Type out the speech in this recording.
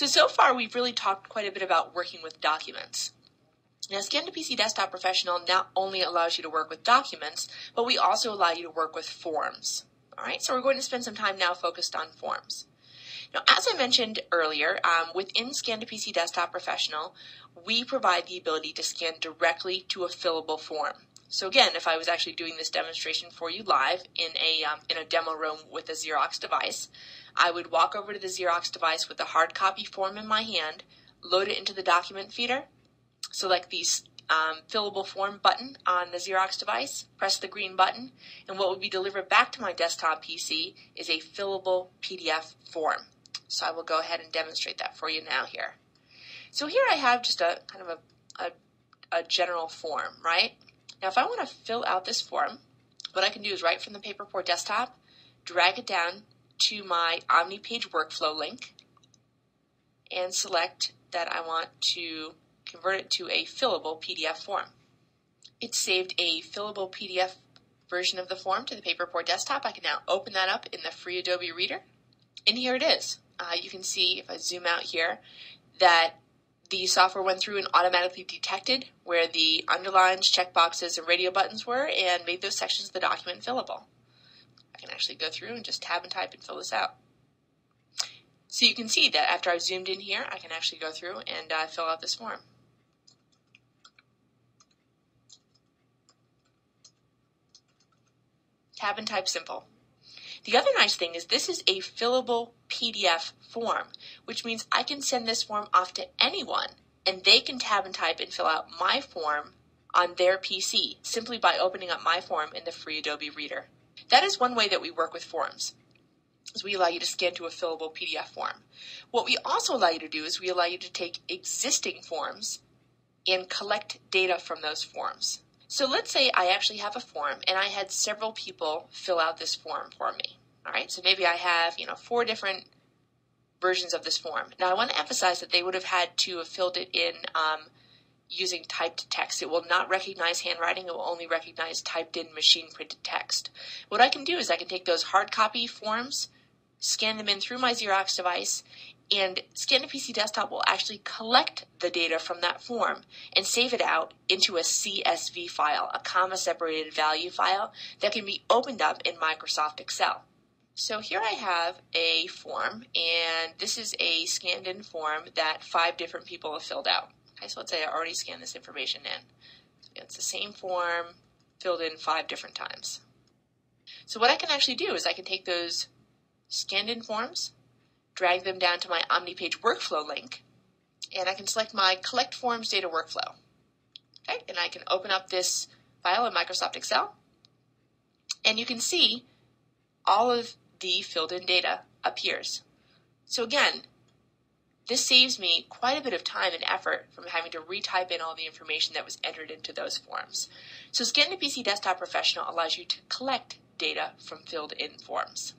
So, so far we've really talked quite a bit about working with documents. Now, Scan to PC Desktop Professional not only allows you to work with documents, but we also allow you to work with forms. All right, so we're going to spend some time now focused on forms. Now, as I mentioned earlier, um, within Scan to PC Desktop Professional, we provide the ability to scan directly to a fillable form. So again, if I was actually doing this demonstration for you live in a um, in a demo room with a Xerox device, I would walk over to the Xerox device with the hard copy form in my hand, load it into the document feeder, select the um, fillable form button on the Xerox device, press the green button, and what would be delivered back to my desktop PC is a fillable PDF form. So I will go ahead and demonstrate that for you now here. So here I have just a kind of a, a, a general form, right? Now, if I want to fill out this form, what I can do is right from the Paperport desktop, drag it down to my OmniPage workflow link, and select that I want to convert it to a fillable PDF form. It saved a fillable PDF version of the form to the Paperport desktop. I can now open that up in the free Adobe Reader. And here it is. Uh, you can see, if I zoom out here, that the software went through and automatically detected where the underlines, checkboxes, and radio buttons were and made those sections of the document fillable. I can actually go through and just tab and type and fill this out. So you can see that after I've zoomed in here, I can actually go through and uh, fill out this form. Tab and type simple. The other nice thing is this is a fillable PDF form, which means I can send this form off to anyone and they can tab and type and fill out my form on their PC simply by opening up my form in the free Adobe Reader. That is one way that we work with forms. Is we allow you to scan to a fillable PDF form. What we also allow you to do is we allow you to take existing forms and collect data from those forms. So let's say I actually have a form and I had several people fill out this form for me. All right, so maybe I have, you know, four different versions of this form. Now I want to emphasize that they would have had to have filled it in um, using typed text. It will not recognize handwriting. It will only recognize typed in machine printed text. What I can do is I can take those hard copy forms, scan them in through my Xerox device, and Scan to PC Desktop will actually collect the data from that form and save it out into a CSV file, a comma separated value file that can be opened up in Microsoft Excel. So here I have a form, and this is a scanned in form that five different people have filled out. Okay, so let's say I already scanned this information in. It's the same form filled in five different times. So what I can actually do is I can take those scanned in forms, drag them down to my OmniPage workflow link, and I can select my Collect Forms Data Workflow. Okay, and I can open up this file in Microsoft Excel, and you can see all of the filled in data appears. So again, this saves me quite a bit of time and effort from having to retype in all the information that was entered into those forms. So Scan to PC Desktop Professional allows you to collect data from filled in forms.